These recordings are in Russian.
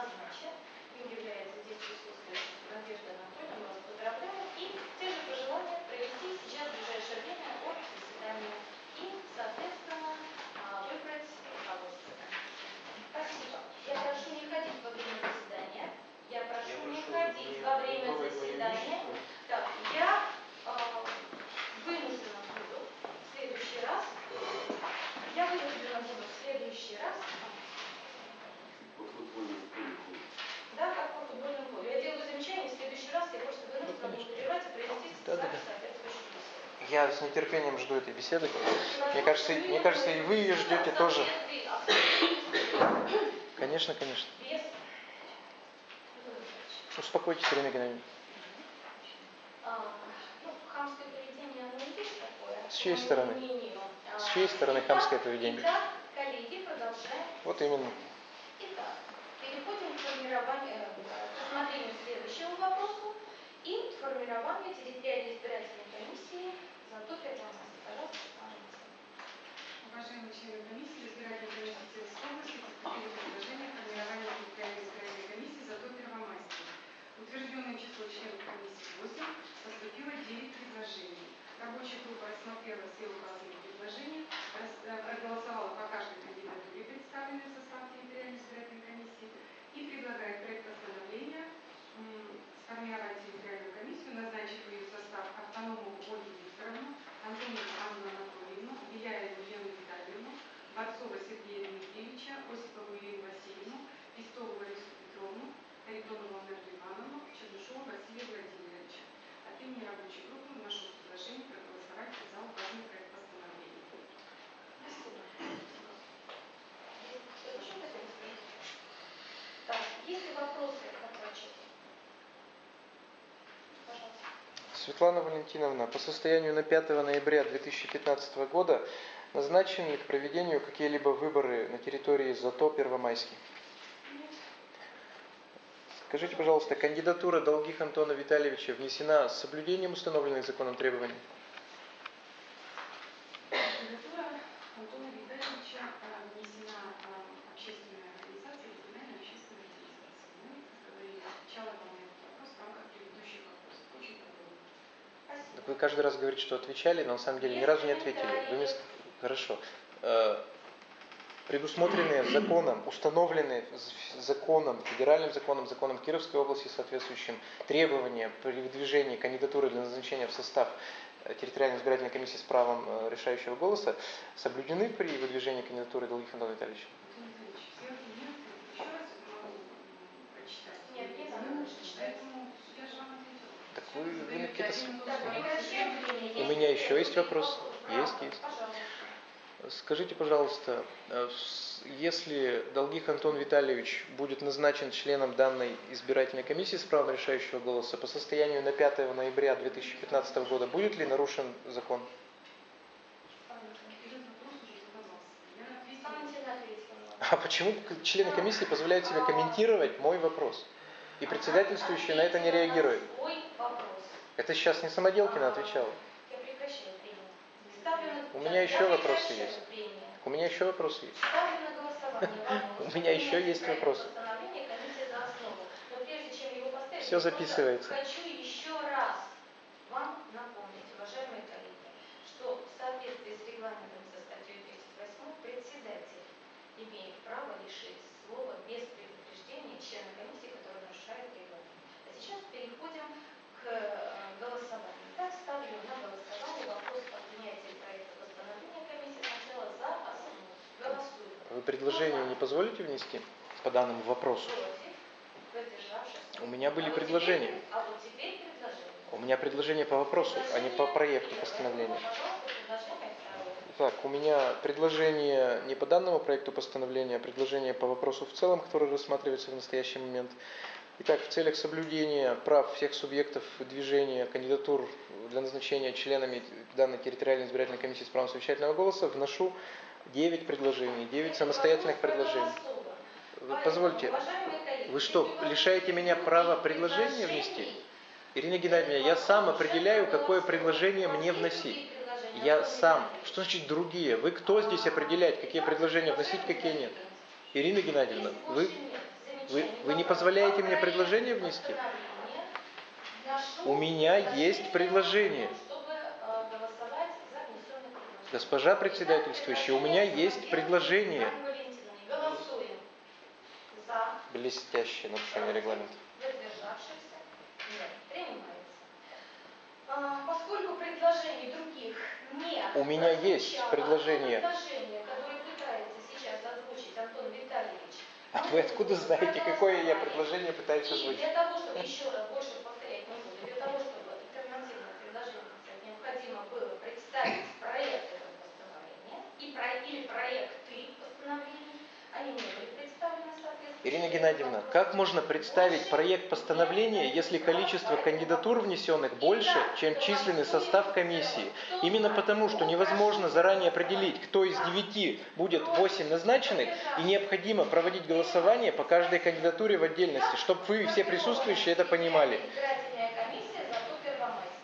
назначен. Им является здесь присутствующая Надежда Анатольевна. Мы вас поздравляем. И те же пожелания провести сейчас в ближайшее время от заседания и, соответственно, а, выбрать руководство. Спасибо. Я прошу не ходить во время заседания. Я прошу не ходить во время заседания. Так, я а, вынуждена буду в следующий раз, я вынуждена буду в следующий раз, По футбольному полю ходит. да, как по футбольному полю. Я делаю замечание, в следующий раз я просто вынуждена буду прервать и провести Да, да, специально да. соответствующую беседу. Я с нетерпением жду этой беседы. Мне кажется, мне кажется, и вы ее ждете тоже. Конечно, конечно. Успокойтесь, Ирина Геннадьевна. С чьей стороны? С чьей стороны хамское поведение? Вот именно. Итак, переходим к формированию, э, к рассмотрению следующего вопроса и формированию территориальной избирательной комиссии за то Пожалуйста, Светлана Алексеевна. Уважаемые члены комиссии, избирательной комиссии Сельской области поступили предложения о формировании территориальной избирательной комиссии за то Первомайской. Утвержденное число членов комиссии 8, поступило 9 предложений. Рабочая группа рассмотрела все указанные предложения, э, проголосовала по каждой кандидатуре, представленной в состав территориальной избирательной комиссии, и предлагает проект постановления сформировать территориальную комиссию, назначив ее в состав автономову Ольгу Викторовну, Антонину Анну Анатольевну, Беляеву Елену Борцова Сергея Дмитриевича, Осипову Ирину Васильевну, Пестову Ларису Петровну, Харитонову Анатолию Ивановну, Чернышова Василия Владимировича. От имени рабочей группы вношу предложение проголосовать за указанный проект постановления. Спасибо. Разрешите ответить? Так, есть ли вопросы к отчету? Пожалуйста. Светлана Валентиновна, по состоянию на 5 ноября 2015 года назначены ли к проведению какие-либо выборы на территории ЗАТО Первомайский? Скажите, пожалуйста, кандидатура Долгих Антона Витальевича внесена с соблюдением установленных законом требований? Кандидатура Антона Витальевича внесена общественной организацией, региональной общественной организацией. Мы говорили сначала вам на этот вопрос в рамках предыдущих вопросов. Очень подробно. Спасибо. Так Вы каждый раз говорите, что отвечали, но на самом деле ни разу не ответили. Вы ск- Хорошо. Э, Предусмотренные законом, установленные законом, федеральным законом, законом Кировской области соответствующим требования при выдвижении кандидатуры для назначения в состав э, территориальной избирательной комиссии с правом э, решающего голоса соблюдены при выдвижении кандидатуры Долгих Антона Витальевича? Так вы- вы какие-то. У меня еще есть вопрос? Есть, есть. Скажите, пожалуйста, э, если Долгих Антон Витальевич будет назначен членом данной избирательной комиссии с правом решающего голоса по состоянию на 5 ноября 2015 года, будет ли нарушен закон? А почему члены комиссии позволяют себе комментировать мой вопрос? И председательствующий на это не реагирует. Это сейчас не Самоделкина отвечала. Я прекращаю прение. Ставлю на... У меня еще вопросы есть. У меня еще вопросы есть. У меня еще есть вопросы. просто записывается. хочу еще раз вам напомнить, уважаемые коллеги, что в соответствии с регламентом со статьей 38 председатель имеет право лишить слова без предупреждения члена комиссии, который нарушает регламент. А сейчас переходим к э, голосованию. Так, ставлю на голосование вопрос о принятии проекта постановления комиссии сначала за основу. Голосуем. Вы предложение не позволите внести по данному вопросу? У меня были А предложения. А. У меня предложение по вопросу, а не по проекту постановления. Так, у меня предложение не по данному проекту постановления, а предложение по вопросу в целом, который рассматривается в настоящий момент. Итак, в целях соблюдения прав всех субъектов движения кандидатур для назначения членами данной территориальной избирательной комиссии с правом совещательного голоса вношу 9 предложений, 9 самостоятельных предложений. Вы Позвольте, вы что, лишаете меня права предложения внести? Ирина Геннадьевна, я сам определяю, какое предложение мне вносить. Я сам. Что значит другие? Вы кто здесь определяет, какие предложения вносить, какие нет? Ирина Геннадьевна, вы... замечание вы не по позволяете мне предложение внести? У меня есть предложение. Чтобы э, голосовать за внесенное предложение. Госпожа председательствующая, у меня есть предложение. Блестящее нарушение регламента. Поскольку предложений других нет. У меня есть предложение. Предложение, которое пытается сейчас озвучить Антон Витальевич. А вы откуда знаете, какое я предложение пытаюсь озвучить? для того, чтобы еще раз больше повторять не буду, для того, чтобы альтернативное предложение написать, необходимо было представить проект этого постановления и про, или проекты постановлений. Они не были представлены соответственно. Ирина Геннадьевна, как можно представить проект постановления, если количество кандидатур внесенных больше, чем численный состав комиссии? Именно потому, что невозможно заранее определить, кто из девяти будет восемь назначенных, и необходимо проводить голосование по каждой кандидатуре в отдельности, чтобы вы все присутствующие это понимали.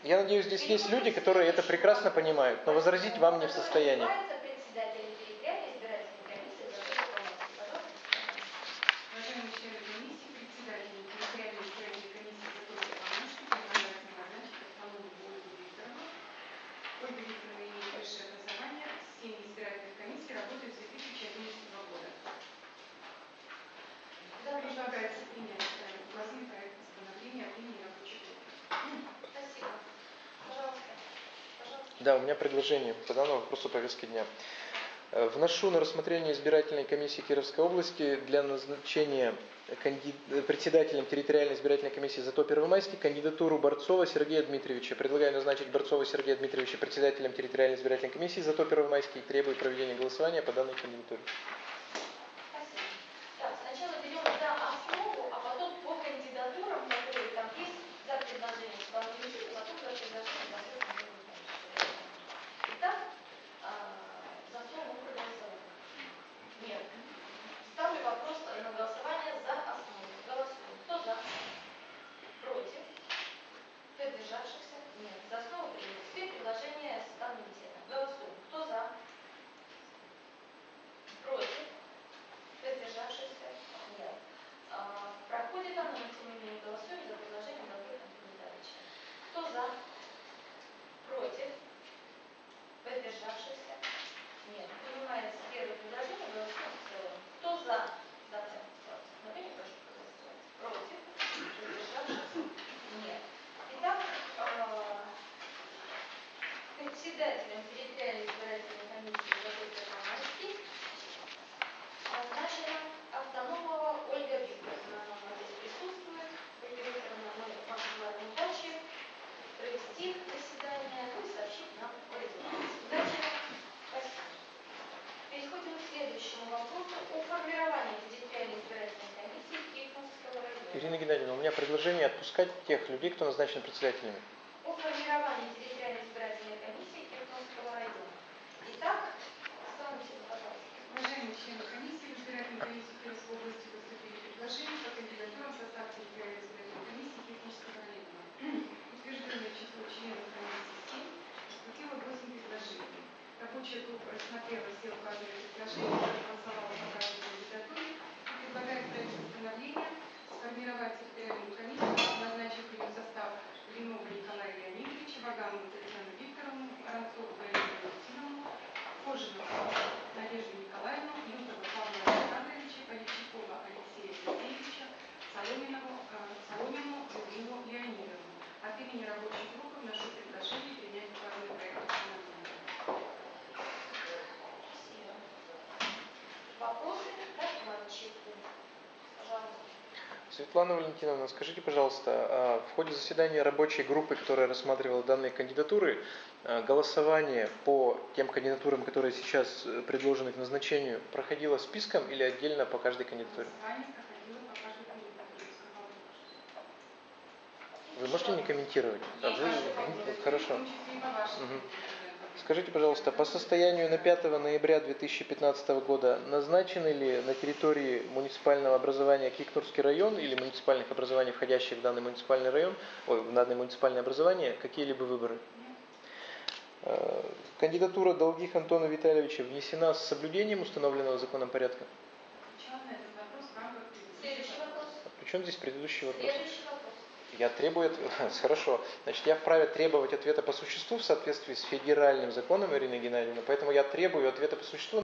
Я надеюсь, здесь есть люди, которые это прекрасно понимают, но возразить вам не в состоянии. Называется председатель территориальной избирательной комиссии зато Первомайская. Пожалуйста. Уважаемые члены комиссии, председателем территориальной избирательной комиссии Зато Помощник предлагается назначить Автономову Ольгу Викторовну. Викторовна имеет высшее образование, семь избирательных комиссий работает с 2011 года. Да, Предлагается принять указанный проект постановления о плении рабочей группы. Спасибо. Пожалуйста. Пожалуйста. Да, у меня предложение по данному вопросу повестки дня. Э, Вношу на рассмотрение избирательной комиссии Кировской области для назначения канди- э, председателем территориальной избирательной комиссии ЗАТО Первомайский кандидатуру Борцова Сергея Дмитриевича. Предлагаю назначить Борцова Сергея Дмитриевича председателем территориальной избирательной комиссии ЗАТО Первомайский и требую проведения голосования по данной кандидатуре. Спасибо. Так, сначала берем за основу, а потом по кандидатурам, которые там есть, за предложение исполнителя, потом за предложение последнего Итак, а, за основу мы проголосовали. Нет. Ставлю вопрос на голосование за основу. Голосуем. Кто за? Против? Воздержавшихся? Нет. За основу принято. Теперь предложение составного комитета. Голосуем. Кто за? Против? Воздержавшихся? Нет. А, Проходит оно, но тем не менее голосуем за предложение Гаврила Антоновича. Кто за? Против? Воздержавшихся? Нет. Принимается первое предложение, голосуем в целом. Кто за? За оценку ситуации. Смотрите, прошу проголосовать. Против? Воздержавшихся? Нет. Итак, а, председателем территориальной избирательной комиссии Золотой Первомайский назначена Автономова Ольга Викторовна. Она у нас здесь присутствует. Ольга Викторовна, мы вам желаем удачи, провести заседание, ну и сообщить нам о результате. Удачи вам. Спасибо. Переходим к следующему вопросу о формировании территориальной избирательной комиссии Киркинского района. Ирина Геннадьевна, у меня предложение отпускать тех людей, кто назначен председателями. О формировании территориальной избирательной комиссии Киркинского района. Итак, останемся, пожалуйста. Уважаемые члены комиссии, в избирательной комиссии Кировской области поступили предложения по кандидатурам в состав территориальной избирательной комиссии Кирпического района. Утвержденное число членов комиссии 7, поступило 8 предложений. Рабочая группа рассмотрела все указанные предложения, сформировать территориальную комиссию, назначив ее состав Блинова Николая Леонидовича, Ваганова Татьяну Викторовну, Воронцову Галину Валентиновну, Кожаную Надежду Николаевну, Юртова Павла Александровича, Поличакова Алексея Сергеевича, Соломинову, э, Соломину Людмилу Леонидовну. От имени рабочей группы вношу предложение принять указанный проект постановления. Спасибо. Вопросы к докладчику? Пожалуйста. Светлана Валентиновна, скажите, пожалуйста, а в ходе заседания рабочей группы, которая рассматривала данные кандидатуры, а, голосование по тем кандидатурам, которые сейчас э, предложены к назначению, проходило списком или отдельно по каждой кандидатуре? Вы можете не комментировать? А вы- Хорошо. В Скажите, пожалуйста, по состоянию на 5 ноября 2015 года назначены ли на территории муниципального образования Кикнурский район или муниципальных образований, входящих в данный муниципальный район, ой, в данное муниципальное образование, какие-либо выборы? Э, Кандидатура Долгих Антона Витальевича внесена с соблюдением установленного законом порядка? Отвечала на этот вопрос в рамках предыдущего Следующий вопрос. чем здесь предыдущий вопрос? Следующий вопрос. Я требую, хорошо, значит, я вправе требовать ответа по существу в соответствии с федеральным законом, Ирина Геннадьевна, поэтому я требую ответа по существу